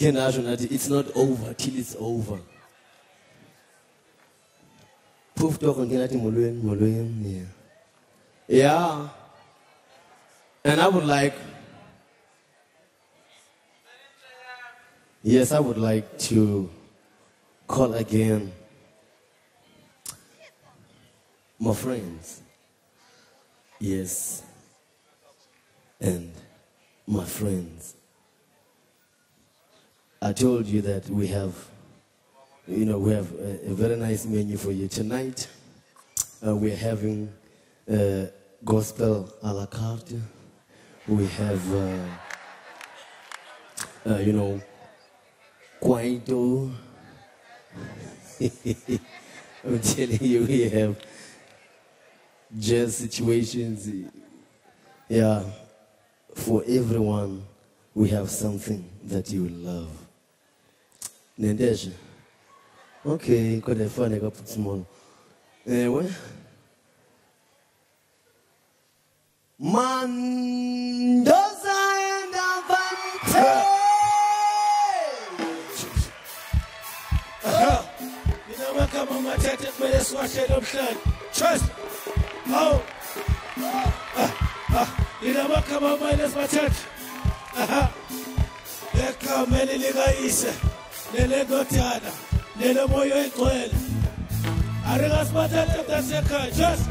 it's not over till it's over. Phofu torho ndikhe yeah. Yeah. And i would like yes i would like to call again my friends. Yes. And my friends I told you that we have, you know, we have a, a very nice menu for you tonight. Uh, we're having uh, gospel a la carte. We have, uh, uh, you know, Kwaito. I'm telling you, we have jazz situations. Yeah, for everyone, we have something that you love. Nendeshe. Okay, kodwa ifane kaphuthumono. Ewe. Mandoza and Avante. Ninamagama amathathu ekumele siwahlele omhlanje. Trust. Hawu. Ah, ah, Ninamagama amane siwathathe. Aha. Egameni likayise nelendodana nelomoya oyingcwele. Aringasiphathathe mntasekhaya. Trust.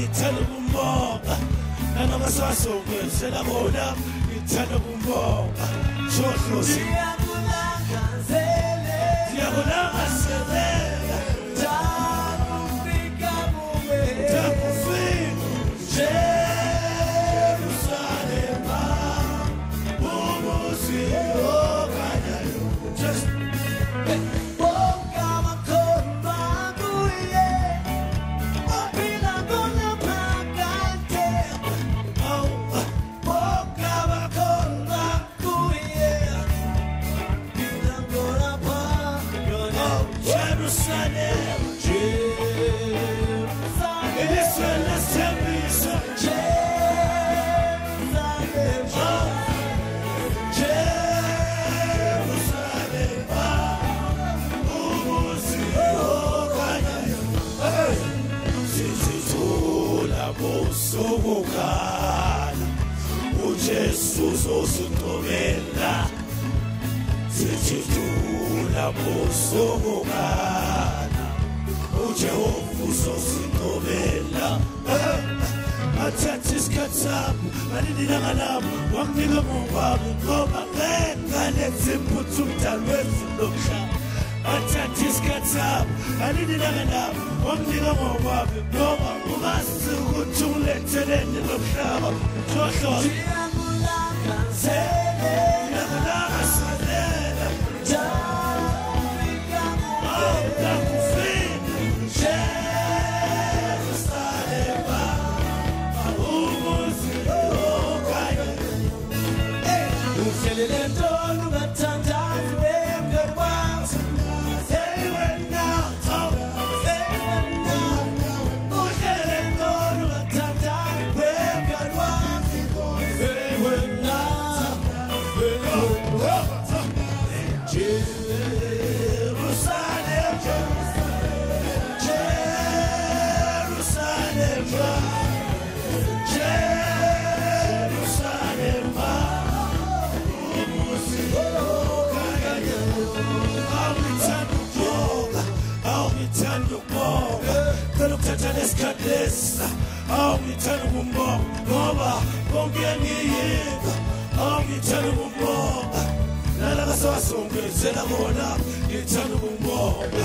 Awungithanda ukumbonga nanoma sasongenzela bona ngithanda ukumbonga ndiyakulangazelela bosokukhala ujesu zosinqobela sizithola bosokukhala ujehova uzosinqobela athatha isikhathi sami ngalililanga lami wanginika mungwami ngoba ngengalethi imphuthu umdali wezulu lomhlaba athatha isikhathi sami ngalililanga lami wanginika mungwami ngoba ungazi ukuthi ungiletheleni lomhlaba hlohlola Ngiyakulangazelela. Oh, nakufika. Jerusalema. Umuzi okhanyayo. Uhlelele ntoni ungathandazi wemngani ukubonga. Ngicela ukuthatha lesikhathi lesi, awungithanda ukumbonga, ngoba konke engiyinga, awungithanda ukumbonga. nalaka sewasongezela kona ngithanda ukumbonga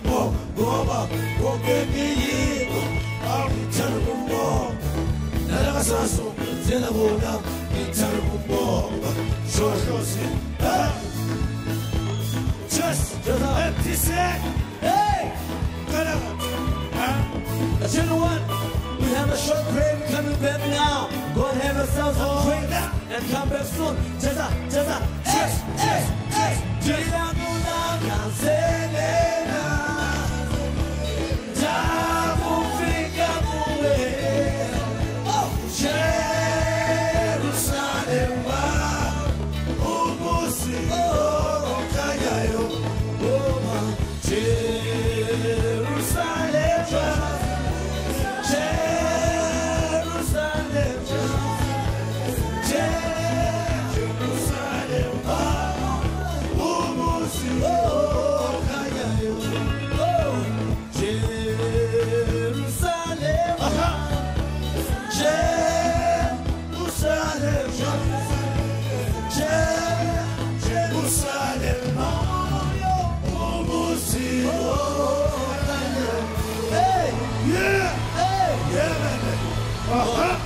shohlosi just empty set hey But you know what? We have a short break coming back now. Go and have yourselves a drink and come back soon. Just, jaza, hey, hey, hey. Jira kula kanselela. Oh,